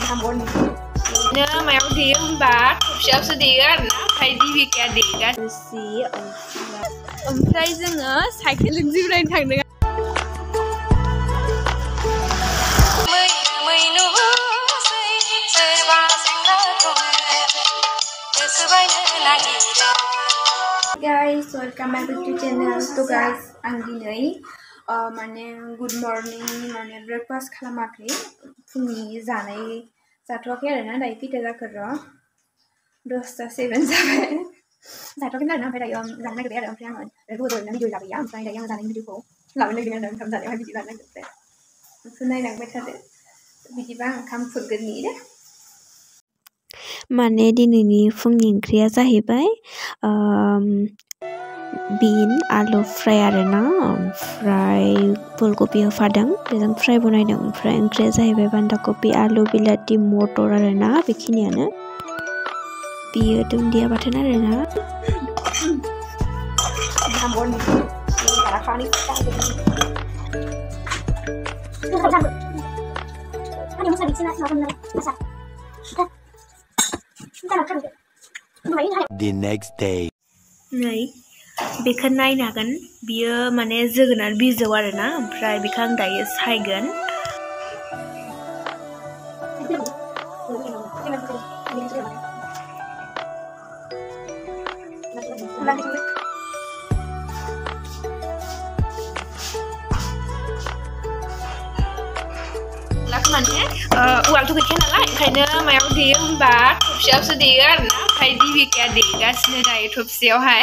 මැව් දියම් බාත් ශක්ෂ දීගන්න හයිදිවිකයා දේග සිය ओमफ्राय जोङो साइकेलजों जिरायनो थांदों guys, welcome back to channel. So guys, ang dinay มันเองกูดมอร์นิ่งมันเองเบรคฟาสต์ขลามาเก้พรุ่งนี้จะไหนจะทักแค่ไหนนะได้พี่จะจะกระดูสต์เซเว่นใช่ไหมจะทักแค่ไหนนะไปได้ยอมจะไหนก็ได้เดี๋ยวผมแจ้งเลยแล้กูโดนนั่นอยู่หลับอย่างใช่ได้ยังจะไหนไม่ดูโผล่หลาบไม่ได้ยังเัินทำใจไม่พิจารณาเลยไต่คือในหลังไม่ทันเลยวิธีบ้างคำฝึกกันนี้เด้มันเนี่ยดีหนี่งน้ฟังยิงเครียดใช่ไหมอืม बिन आलु फ्राय आरोना ओमफ्राय फुलकबि होफादों बेजों फ्राय बनायदों ओमफ्राय ओंख्रिया जाहैबाय बान्दा कबि आलु बिलाथि मटर आरोना बेखिनियानो बियो दुन्दिया बाथोन आरोना The next day. Night. बेखौ नायनो हागोन बियो माने जोगोनार बिजौ आरोना ओमफ्राय बेखौ आं दायो सायगोन माने औवाथ' गैखाया नालाय ओंखायनो मायाव देयो होनबा थबसेयावसो देयो आरोना ओमफ्राय दिबिकाया देगासिनो दायो थबसेयावहाय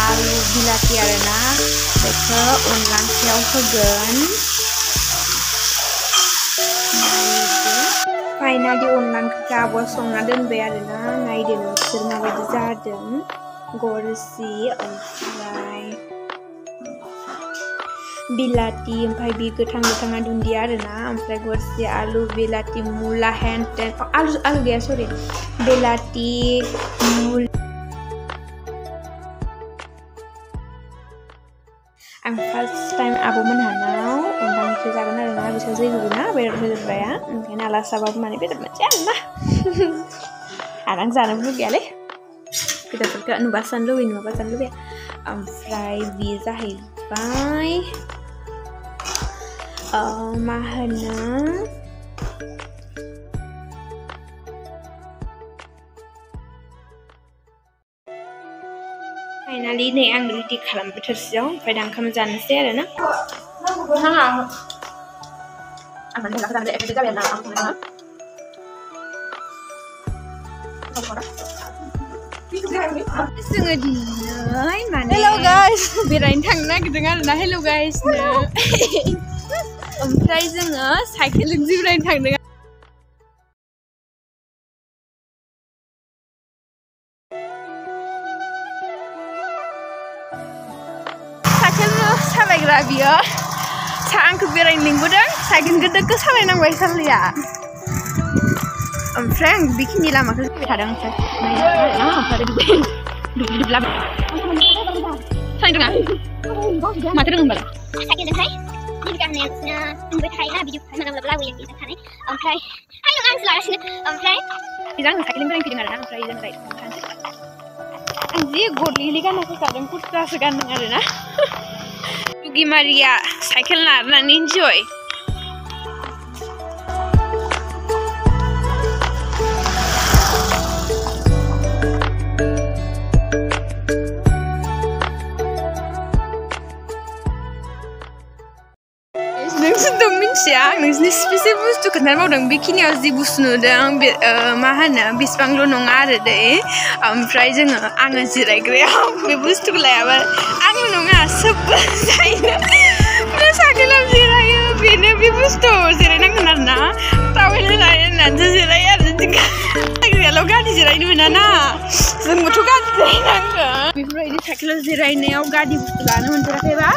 Alu alus bila tiarena beke unlang siau hegen Paina di unlang kita buat songa dan bearena ngai di nusir nawa di jaden gorsi oh, ofilai bila ti empai bi ke tangga tangga dunia rena empai gorsi alu bila ti mula henten oh, alus alu ya sorry bila ti mula ang first time abu menanau undang sih saya kenal dengan bisa sih guna beda beda ya mungkin alas sabab mana beda macam lah ada yang sana belum ya leh kita pergi ke nubasan dulu ini nubasan dulu ya um fry bisa hebat um mahana finally नै आं रेडि खालामबोथोरसेयाव ओमफ्राय दांखाम जानोसै आरो ना आं माने लाखा दांदो एफेक्ट जाबाय ना आं थांना जोङो दिनै माने हेलौ गाइस बेरायनो थांनो नागिरदों आरो ना हेलौ गाइसनो ओमफ्राय जोङो साइकेलजों जिरायनो थांदों sampai grabio saang kebirai minggu dong saking gede ke sampai nang bayi sali ya Frank bikin di lama kesini kita dong saya nah apa ada di di belakang saya dengar mati dengan berapa sakit dan saya Ini kan yang Ugi Maria. I cannot and enjoy. Indonesia. Nah, ini spesial bus tuh kenal mau orang bikin ya di bus nu dong mahana bis panglo nong ada deh. Um, try jeng angin sih lagi gue. Um, bi bus tuh lewat. Angin nong asap saya. Terus aku lam sih lagi bi ne bi bus tuh sih lagi nang kenal na. Tahu ini lagi nanti sih lagi ada juga. Lagi kalau gadis sih lagi bi na na. Sen mutu gadis sih lagi nang. Bi mulai di cycle sih lagi ne. Aku gadis bus tuh lana mencerah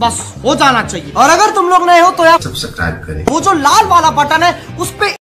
बस हो जाना चाहिए और अगर तुम लोग नए हो तो यार सब्सक्राइब करें वो जो लाल वाला बटन है उस पर